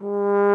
you